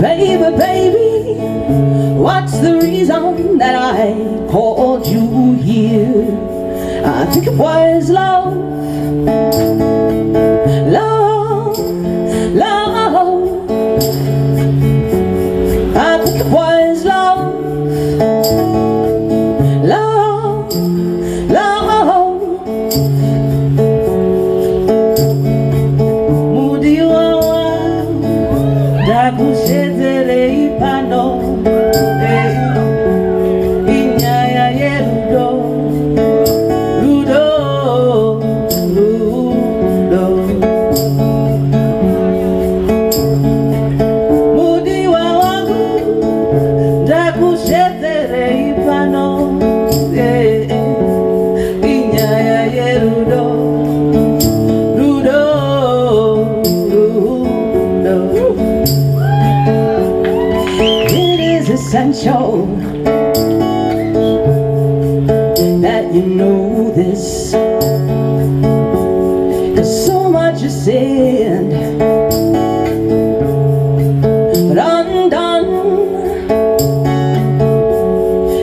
Baby, baby, what's the reason that I called you here? I think it was love, love, I essential that you know this. Cause so much is said, but undone,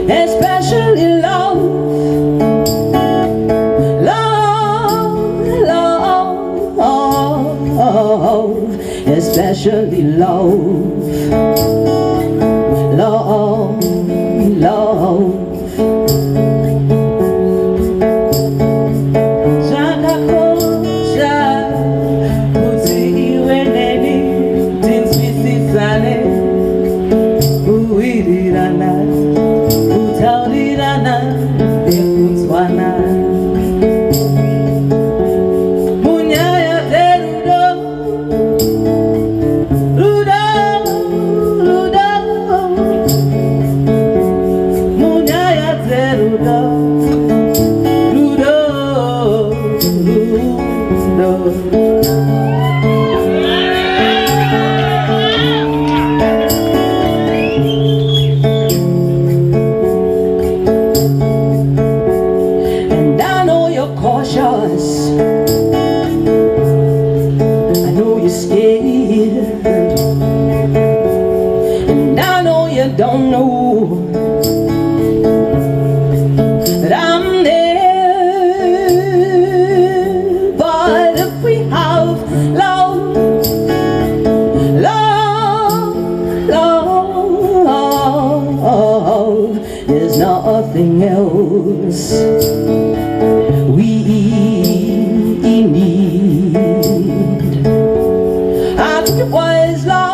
especially love. Love, love, especially love love, don't know that I'm there. But if we have love, love, love, there's nothing else we need. It was love,